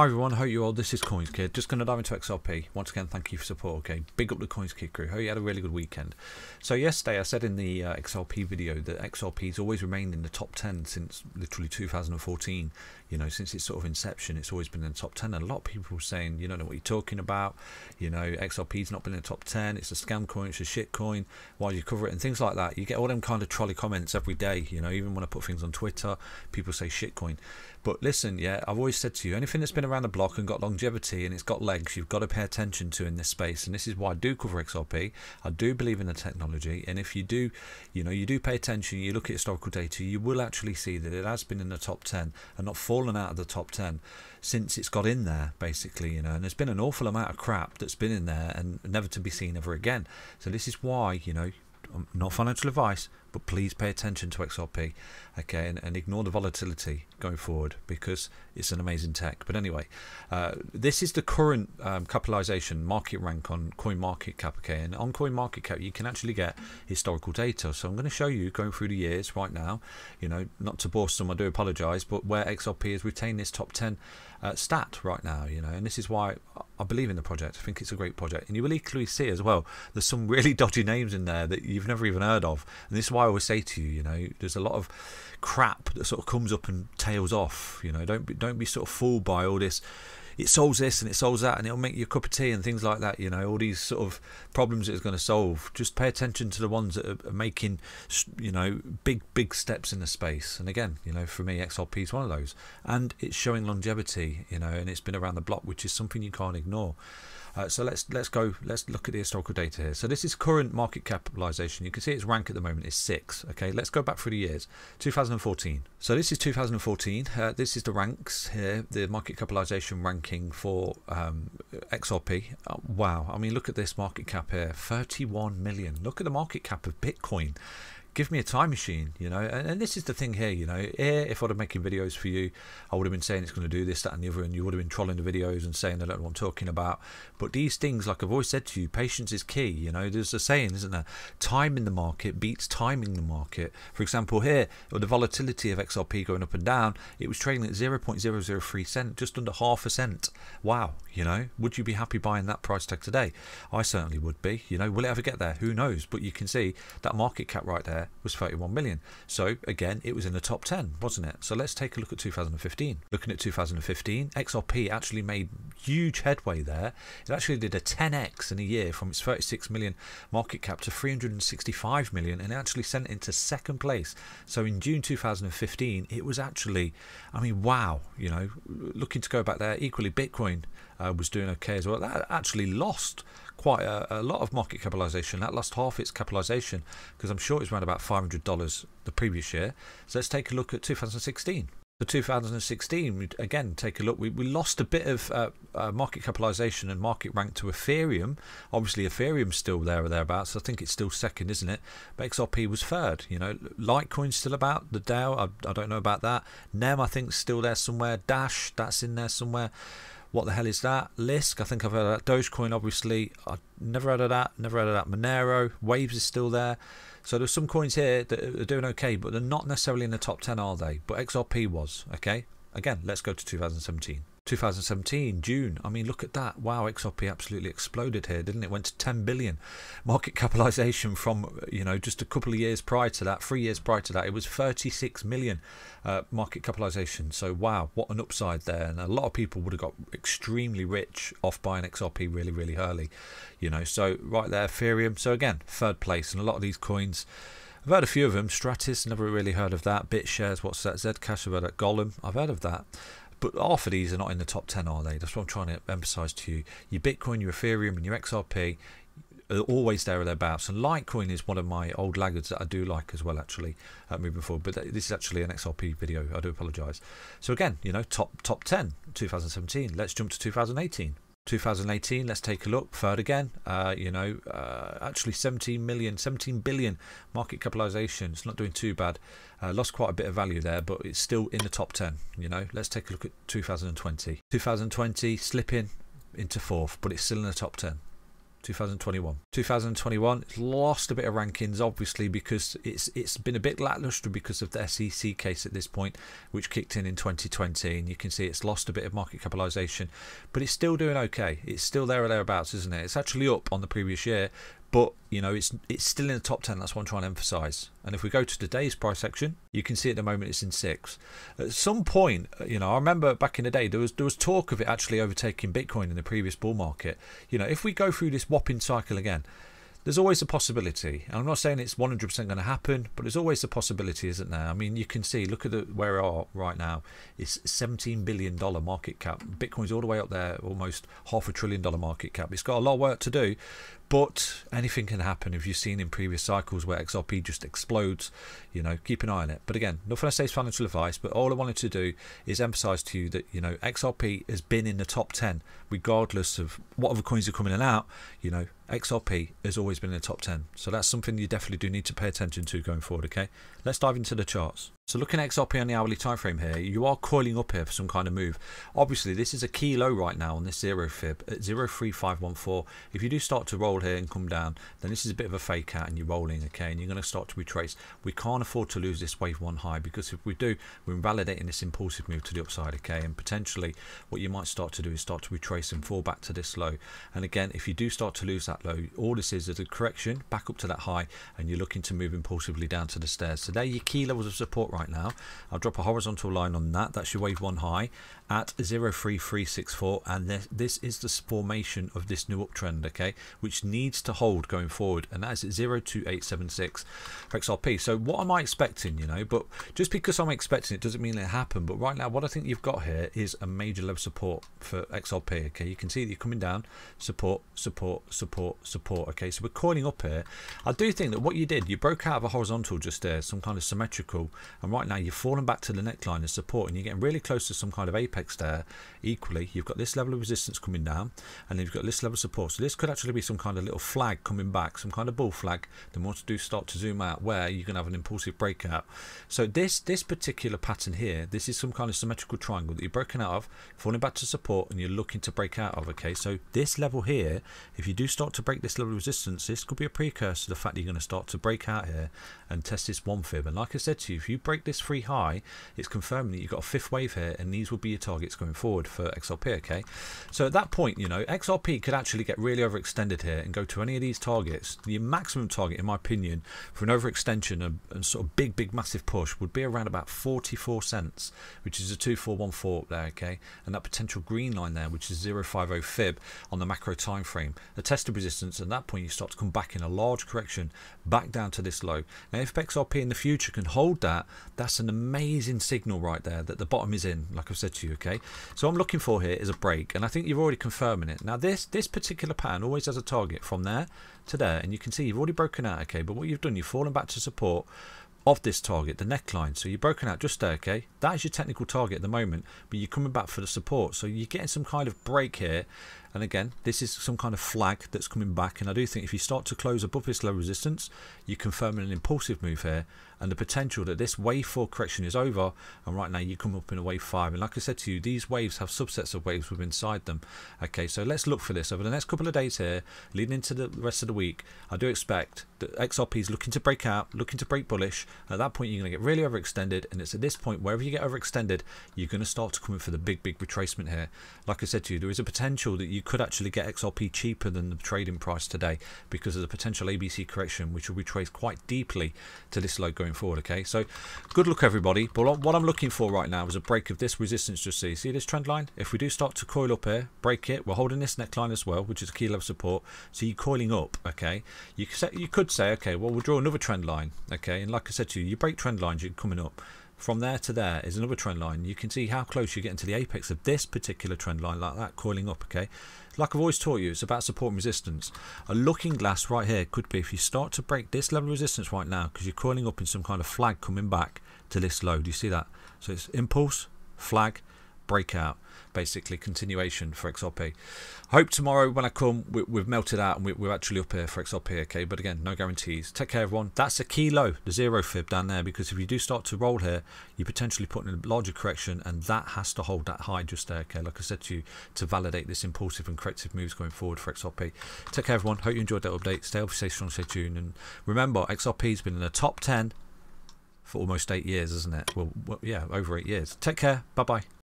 Hi everyone, hope you all. This is CoinsKid. Just going to dive into XRP. Once again, thank you for support. Okay, big up the CoinsKid crew. Hope you had a really good weekend. So yesterday, I said in the uh, XRP video that XRP has always remained in the top 10 since literally 2014. You know, since its sort of inception, it's always been in the top 10. And a lot of people were saying, you don't know what you're talking about. You know, XRP's not been in the top 10. It's a scam coin. It's a shit coin. Why do you cover it? And things like that. You get all them kind of trolley comments every day. You know, even when I put things on Twitter, people say shit coin. But listen, yeah, I've always said to you, anything that's been around the block and got longevity and it's got legs, you've got to pay attention to in this space. And this is why I do cover XRP. I do believe in the technology. And if you do, you know, you do pay attention, you look at historical data, you will actually see that it has been in the top 10 and not fallen out of the top 10 since it's got in there, basically, you know. And there's been an awful amount of crap that's been in there and never to be seen ever again. So this is why, you know, um, not financial advice, but please pay attention to XRP, okay, and, and, ignore the volatility going forward because it's an amazing tech. But anyway, uh, this is the current um, capitalization market rank on CoinMarketCap, okay, and on CoinMarketCap you can actually get historical data. So I'm going to show you going through the years right now, you know, not to bore some, I do apologize, but where XRP has retained this top 10 uh, stat right now, you know, and this is why I believe in the project. I think it's a great project, and you will equally see as well. There's some really dodgy names in there that you've never even heard of, and this is why I always say to you, you know, there's a lot of crap that sort of comes up and tails off. You know, don't be, don't be sort of fooled by all this it solves this and it solves that and it'll make you a cup of tea and things like that you know all these sort of problems it's going to solve. Just pay attention to the ones that are making you know big big steps in the space. And again you know for me xrp is one of those. And it's showing longevity you know and it's been around the block which is something you can't ignore uh, so let's let's go. Let's look at the historical data here. So this is current market capitalization. You can see its rank at the moment is six. Okay, let's go back through the years. 2014. So this is 2014. Uh, this is the ranks here, the market capitalization ranking for um, XRP. Uh, wow, I mean, look at this market cap here, 31 million. Look at the market cap of Bitcoin give me a time machine, you know. And, and, this is the thing here, you know. Here, if I'd have making videos for you, I would have been saying it's going to do this, that, and the other, and you would have been trolling the videos and saying I don't know what I'm talking about. But these things, like I've always said to you, patience is key. You know, there's a saying, isn't there? Time in the market beats timing the market. For example, here, with the volatility of XRP going up and down, it was trading at 0.003 cent, just under half a cent. Wow, you know, would you be happy buying that price tag today? I certainly would be. You know, will it ever get there? Who knows? But you can see that market cap right there was 31 million. So again, it was in the top 10, wasn't it? So let's take a look at 2015. Looking at 2015, XRP actually made huge headway there. It actually did a 10x in a year from its 36 million market cap to 365 million and actually sent it into second place. So in June 2015, it was actually, I mean, wow, you know, looking to go back there. Equally, Bitcoin uh, was doing okay as well. That actually lost quite a, a, lot of market capitalization. That lost half its capitalization because I'm sure it was around about $500 the previous year. So let's take a look at 2016. For 2016, we again take a look. We, we lost a bit of uh, uh, market capitalization and market rank to Ethereum. Obviously, Ethereum's still there or thereabouts. I think it's still second, isn't it? But XRP was third. You know, Litecoin's still about. The DAO, I, I don't know about that. NEM, I think, still there somewhere. Dash, that's in there somewhere. What the hell is that? Lisk, I think I've heard of that. Dogecoin, obviously, I never heard of that. Never heard of that. Monero, Waves is still there. So there's some coins here that are doing okay, but they're not necessarily in the top 10, are they? But XRP was, okay? Again, let's go to 2017. 2017, June. I mean, look at that. Wow, XRP absolutely exploded here, didn't it? Went to 10 billion market capitalization from, you know, just a couple of years prior to that, three years prior to that, it was 36 million uh, market capitalization. So, wow, what an upside there. And a lot of people would have got extremely rich off buying XRP really, really early, you know. So, right there, Ethereum. So, again, third place. And a lot of these coins. I've heard a few of them. Stratis, never really heard of that. BitShares, what's that? Zcash, I've heard of Golem. I've heard of that. But half of these are not in the top 10, are they? That's what I'm trying to emphasize to you. Your Bitcoin, your Ethereum, and your XRP are always there or thereabouts. And Litecoin is one of my old laggards that I do like as well, actually, uh, moving forward. But this is actually an XRP video. I do apologise. So again, you know, top top 10, 2017. Let's jump to 2018. 2018 let's take a look third again uh, you know uh, actually 17 million 17 billion market capitalization it's not doing too bad. Uh, lost quite a bit of value there but it's still in the top 10 you know. Let's take a look at 2020 2020 slipping into fourth but it's still in the top 10 2021. 2021 it's lost a bit of rankings, obviously, because it's it's been a bit lackluster because of the SEC case at this point, which kicked in in 2020, and you can see it's lost a bit of market capitalization, but it's still doing okay. It's still there or thereabouts, isn't it? It's actually up on the previous year, but you know it's it's still in the top 10 that's what i'm trying to emphasize and if we go to today's price section you can see at the moment it's in six at some point uh, you know i remember back in the day there was there was talk of it actually overtaking bitcoin in the previous bull market you know if we go through this whopping cycle again there's always a possibility. And I'm not saying it's 100% going to happen, but there's always a possibility, isn't there? I mean, you can see, look at the, where we are right now. It's $17 billion market cap. Bitcoin's all the way up there, almost half a trillion dollar market cap. It's got a lot of work to do, but anything can happen. If you've seen in previous cycles where XRP just explodes, you know, keep an eye on it. But again, nothing I say is financial advice, but all I wanted to do is emphasize to you that, you know, XRP has been in the top 10, regardless of what other coins are coming in and out, you know, XRP has always been in the top 10. So that's something you definitely do need to pay attention to going forward, okay? Let's dive into the charts. So looking at XRP on the hourly time frame here, you are coiling up here for some kind of move. Obviously, this is a key low right now on this zero fib at 03514. If you do start to roll here and come down, then this is a bit of a fake out and you're rolling, okay, and you're going to start to retrace. We can't afford to lose this wave one high because if we do, we're invalidating this impulsive move to the upside, okay, and potentially what you might start to do is start to retrace and fall back to this low. And again, if you do start to lose that low, all this is is a correction back up to that high and you're looking to move impulsively down to the stairs. So there your key levels of support right right now. I'll drop a horizontal line on that. That's your wave one high at 03364 and this, this is the formation of this new uptrend okay which needs to hold going forward and that is at 02876 for XRP so what am I expecting you know? But just because I'm expecting it doesn't mean it happened. But right now what I think you've got here is a major level support for XRP okay? You can see that you're coming down. Support support support support okay? So we're coiling up here. I do think that what you did you broke out of a horizontal just there some kind of symmetrical and right now you're falling back to the neckline as support and you're getting really close to some kind of apex apex there. Equally you've got this level of resistance coming down and then you've got this level of support. So this could actually be some kind of little flag coming back some kind of bull flag then once you do start to zoom out where you can have an impulsive breakout. So this this particular pattern here this is some kind of symmetrical triangle that you're broken out of falling back to support and you're looking to break out of okay? So this level here if you do start to break this level of resistance this could be a precursor to the fact that you're going to start to break out here and test this one fib. And like I said to you if you break this free high it's confirming that you've got a fifth wave here and these will be your targets going forward for XRP. Okay, so at that point, you know, XRP could actually get really overextended here and go to any of these targets. The maximum target, in my opinion, for an overextension and, and sort of big, big, massive push would be around about 44 cents, which is a 2414 up there. Okay, and that potential green line there, which is 050 fib on the macro time frame, the test of resistance. At that point, you start to come back in a large correction back down to this low. Now, if XRP in the future can hold that, that's an amazing signal right there that the bottom is in. Like I've said to you, okay. So I'm looking for here is a break, and I think you're already confirming it. Now this this particular pattern always has a target from there to there, and you can see you've already broken out, okay. But what you've done, you've fallen back to support of this target, the neckline. So you've broken out just there, okay? That is your technical target at the moment, but you're coming back for the support. So you're getting some kind of break here. And again, this is some kind of flag that's coming back. And I do think if you start to close above this low resistance, you're confirming an impulsive move here and the potential that this wave 4 correction is over. And right now you come up in a wave 5 and like I said to you these waves have subsets of waves within inside them. Okay so let's look for this. Over the next couple of days here leading into the rest of the week I do expect that XRP is looking to break out looking to break bullish. At that point you're going to get really overextended. And it's at this point wherever you get overextended you're going to start to come in for the big big retracement here. Like I said to you there is a potential that you could actually get XRP cheaper than the trading price today because of the potential ABC correction which will retrace quite deeply to this low going going forward. Okay, so good luck everybody. But what I'm looking for right now is a break of this resistance. Just see, see this trend line. If we do start to coil up here, break it. We're holding this neckline as well, which is a key level support. So you're coiling up. Okay, you could say, you could say, okay, well we'll draw another trend line. Okay, and like I said to you, you break trend lines, you're coming up. From there to there is another trend line. You can see how close you're getting to the apex of this particular trend line, like that, coiling up. Okay, like I've always taught you, it's about support and resistance. A looking glass right here could be if you start to break this level of resistance right now, because you're coiling up in some kind of flag coming back to this low. Do you see that? So it's impulse, flag, breakout basically continuation for XRP. Hope tomorrow when I come we, have melted out and we, are actually up here for XRP. Okay, but again, no guarantees. Take care, everyone. That's a key low, the zero fib down there, because if you do start to roll here, you're potentially putting in a larger correction, and that has to hold that high just there. Okay, like I said to you, to validate this impulsive and corrective moves going forward for XRP. Take care, everyone. Hope you enjoyed that update. Stay healthy, stay strong, stay tuned, and remember, XRP's been in the top 10 for almost eight years, isn't it? Well, well yeah, over eight years. Take care. Bye bye.